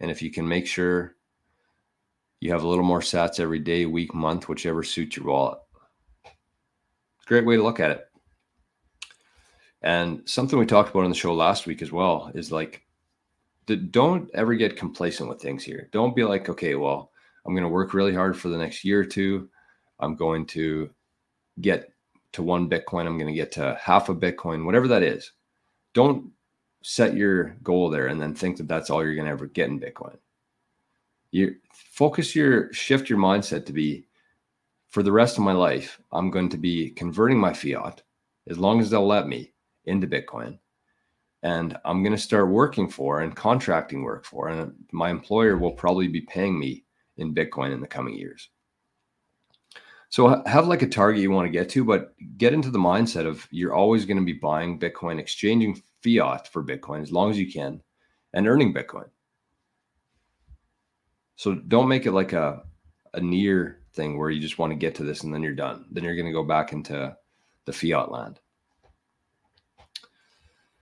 And if you can make sure you have a little more sats every day, week, month, whichever suits your wallet. It's a great way to look at it. And something we talked about on the show last week as well is like, don't ever get complacent with things here. Don't be like, okay, well, I'm going to work really hard for the next year or two. I'm going to get to one Bitcoin. I'm going to get to half a Bitcoin, whatever that is. Don't set your goal there and then think that that's all you're going to ever get in Bitcoin. You focus your shift your mindset to be for the rest of my life, I'm going to be converting my fiat as long as they'll let me into Bitcoin. And I'm going to start working for and contracting work for, and my employer will probably be paying me in Bitcoin in the coming years. So have like a target you want to get to, but get into the mindset of you're always going to be buying Bitcoin, exchanging fiat for Bitcoin as long as you can, and earning Bitcoin. So don't make it like a a near thing where you just want to get to this and then you're done. Then you're going to go back into the fiat land.